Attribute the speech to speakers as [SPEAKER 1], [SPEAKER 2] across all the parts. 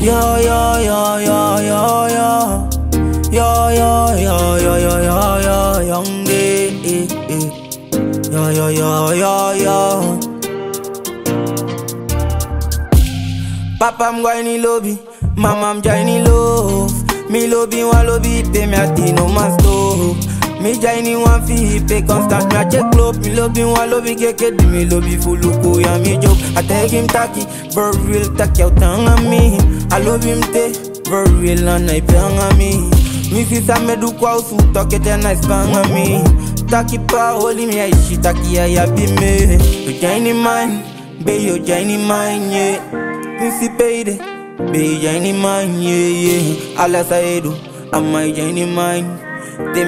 [SPEAKER 1] Yo, yo, yo, yo, yo, yo. Yo, yo, yo, yo, yo, yo, yo, young eh, eh. Yo, yo, yo, yo, yo. Papa, I'm going in lobby. Mama, I'm joining love. Me lobby, one lobby, pay me a tea, no man stove. Me joining one fee, pay constant, me a check club. Me lobby, one lobby, get get me lobby, full look, yeah, me joke. I take him tacky, very real, tacky out on me. I love him, te, very real, and I pay on me. Me sister, me do kwa usu, talk it and I spang on me. Tacky pa, holy me, I shit, tacky, I be me. You joining mine, be you joining mine, yeah. Missy baby, be joining mine, yeah, yeah. Alas I do, am I joining mine?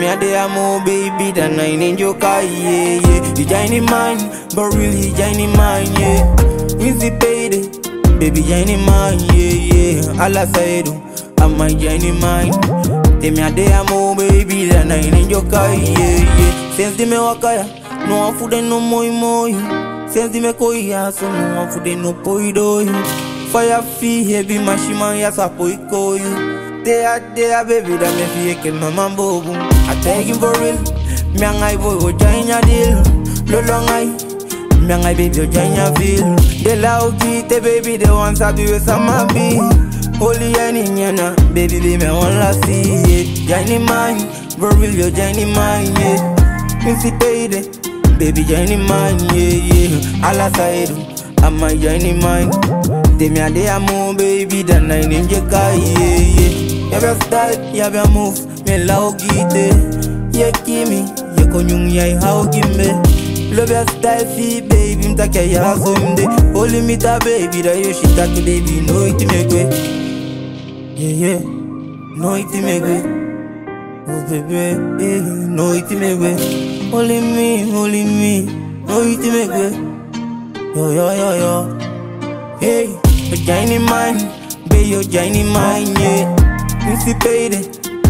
[SPEAKER 1] Me a day I'm more baby than I need your car, yeah, yeah. You joining mine, but really joining mine, yeah. Missy baby, baby joining mine, yeah, yeah. Alas I say do, I joining mine? Tell me a day I'm more baby than I need your yeah, yeah. Since the me wakaya, no one food and no more, more. Since the me koya, so no one food and no poi do oh, Fire fee heavy machine ya sa poi koyu oh, They are there baby that me kill my man bobu I take him for real. Me and I boy go join ya deal. Lo long I Me and I baby go join ya feel. They loud kite baby they want sabi with some be Holy any nyana baby be me one last see it Join mine. For real you join mine yeah. Missy baby Baby join mine yeah yeah. Alla side I'm my join mine. Tell me a day I move, baby, then I name your guy, yeah, yeah. You have style, you have your move, me lao gite. Yeah, kimi, you konyung ya how give me. Love your style, fee, baby, mtaka ya zomde. Only me ta baby, that you shit take baby, no it me gwe. Yeah, yeah, no it me gwe. Oh baby, yeah, no it me gwe. Only me, only me, no it me gwe. Yo, yo, yo, yo. Hey, joining mine, be you joining mine, yeah. Baby,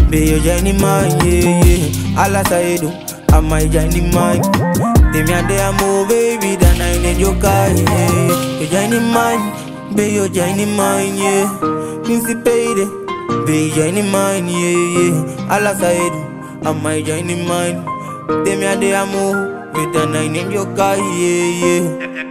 [SPEAKER 1] be you joining mine, yeah, yeah. Alas I do, I might joining mine. Tell me a day I'm baby than I need your car, yeah. You joining mine, be you joining mine, yeah. Baby, be you joining mine, yeah, yeah. Alas I do, I might joining mine. Tell me a day I'm more baby than I need your car, yeah, yeah.